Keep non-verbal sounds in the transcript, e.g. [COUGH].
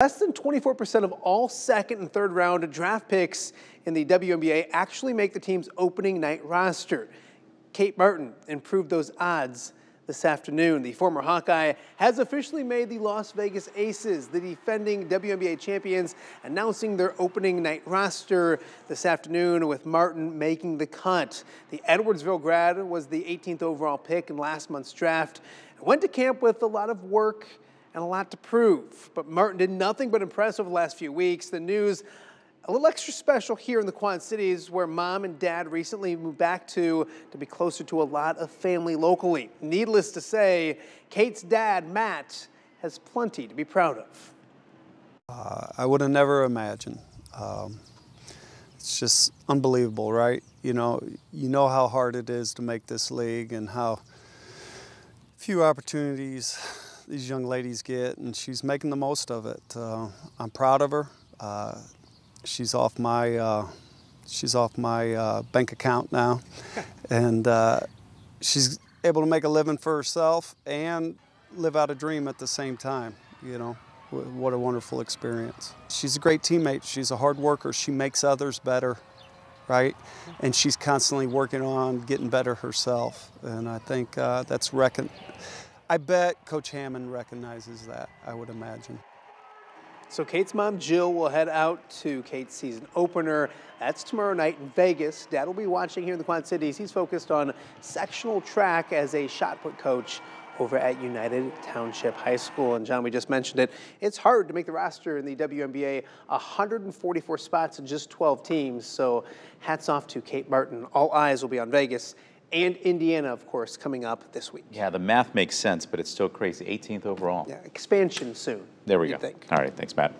Less than 24% of all second and third round draft picks in the WNBA actually make the team's opening night roster. Kate Martin improved those odds this afternoon. The former Hawkeye has officially made the Las Vegas Aces, the defending WNBA champions, announcing their opening night roster this afternoon with Martin making the cut. The Edwardsville grad was the 18th overall pick in last month's draft. Went to camp with a lot of work and a lot to prove. But Martin did nothing but impress over the last few weeks. The news a little extra special here in the Quad Cities where mom and dad recently moved back to to be closer to a lot of family locally. Needless to say, Kate's dad, Matt, has plenty to be proud of. Uh, I would have never imagined. Um, it's just unbelievable, right? You know, you know how hard it is to make this league and how few opportunities these young ladies get, and she's making the most of it. Uh, I'm proud of her. Uh, she's off my uh, she's off my uh, bank account now, [LAUGHS] and uh, she's able to make a living for herself and live out a dream at the same time. You know, what a wonderful experience. She's a great teammate. She's a hard worker. She makes others better, right? And she's constantly working on getting better herself. And I think uh, that's reckon. I bet Coach Hammon recognizes that. I would imagine. So Kate's mom, Jill, will head out to Kate's season opener. That's tomorrow night in Vegas. Dad will be watching here in the Quad Cities. He's focused on sectional track as a shot put coach over at United Township High School. And John, we just mentioned it. It's hard to make the roster in the WNBA, 144 spots in just 12 teams. So hats off to Kate Martin. All eyes will be on Vegas and Indiana, of course, coming up this week. Yeah, the math makes sense, but it's still crazy. 18th overall. Yeah, expansion soon. There we go. Think. All right, thanks, Matt.